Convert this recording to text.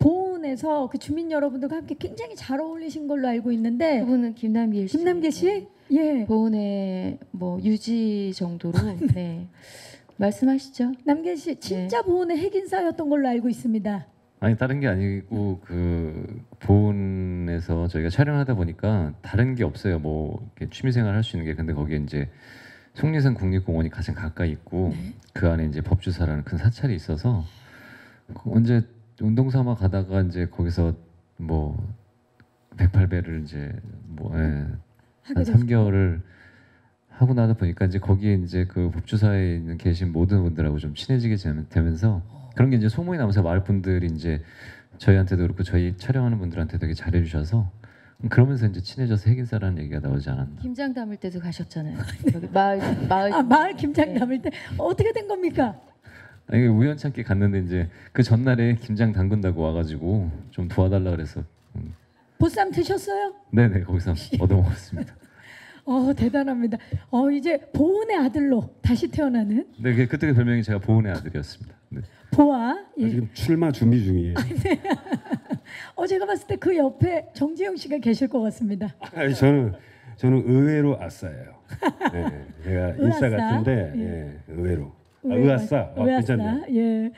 보은에서 그 주민 여러분들과 함께 굉장히 잘 어울리신 걸로 알고 있는데 그분은 김남길 씨. 김남길 씨? 네. 예. 보은의 뭐 유지 정도로 네. 말씀하시죠. 남길 씨 진짜 보은의 핵인사였던 걸로 알고 있습니다. 아니 다른 게 아니고 그 보훈에서 저희가 촬영하다 보니까 다른 게 없어요. 뭐 이렇게 취미생활 할 수 있는 게 근데 거기에 이제 속리산 국립공원이 가장 가까이 있고 그 안에 이제 법주사라는 큰 사찰이 있어서 그 언제 운동 삼아 가다가 이제 거기서 뭐 108배를 이제 뭐 예, 하게 한 되셨 3개월을 하고 나다 보니까 이제 거기에 이제 그 법주사에 있는 계신 모든 분들하고 좀 친해지게 되면- 되면서 그런 게 이제 소문이 나면서 마을 분들이 이제 저희한테도 그렇고 저희 촬영하는 분들한테 되게 잘해주셔서 그러면서 이제 친해져서 핵인사라는 얘기가 나오지 않았나. 김장 담을 때도 가셨잖아요. 여기 마을 마을 아 마을 김장 네. 담을 때 어떻게 된 겁니까? 아니 우연찮게 갔는데 이제 그 전날에 김장 담근다고 와가지고 좀 도와달라 그래서 음, 보쌈 드셨어요? 네네 거기서 얻어 먹었습니다. 어 대단합니다. 어 이제 보은의 아들로 다시 태어나는 네 그- 그때 별명이 제가 보은의 아들이었습니다. 네. 보아. 예. 지금 출마 준비 중이에요. 어 제가 봤을 때 그 옆에 정지영 씨가 계실 것 같습니다. 아니, 저는 저는 의외로 아싸예요. 네, 제가 인싸 의아싸? 같은데 예. 예, 의외로 아, 의아싸 아, 의아싸. 괜찮네. 예.